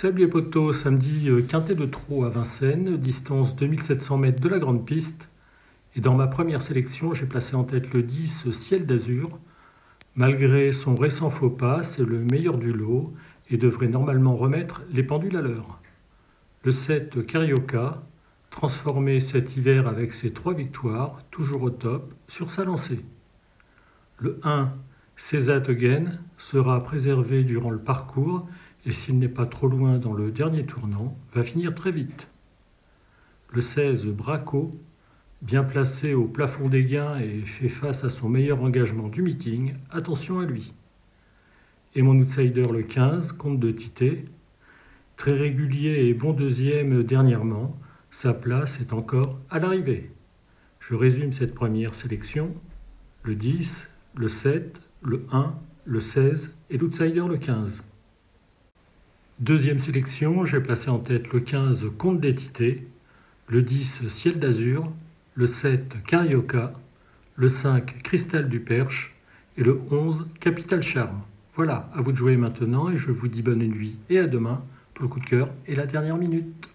Salut les potos, samedi euh, quintet de trot à Vincennes, distance 2700 mètres de la grande piste. Et dans ma première sélection, j'ai placé en tête le 10 Ciel d'Azur. Malgré son récent faux pas, c'est le meilleur du lot et devrait normalement remettre les pendules à l'heure. Le 7 Carioca, transformé cet hiver avec ses trois victoires, toujours au top, sur sa lancée. Le 1 Césat Again sera préservé durant le parcours et s'il n'est pas trop loin dans le dernier tournant, va finir très vite. Le 16, Braco, bien placé au plafond des gains et fait face à son meilleur engagement du meeting, attention à lui. Et mon outsider le 15, Comte de Tité, très régulier et bon deuxième dernièrement, sa place est encore à l'arrivée. Je résume cette première sélection. Le 10, le 7, le 1, le 16 et l'outsider le 15. Deuxième sélection, j'ai placé en tête le 15 Comte d'étité, le 10 Ciel d'Azur, le 7 Carioca, le 5 Cristal du Perche et le 11 Capital Charme. Voilà, à vous de jouer maintenant et je vous dis bonne nuit et à demain pour le coup de cœur et la dernière minute.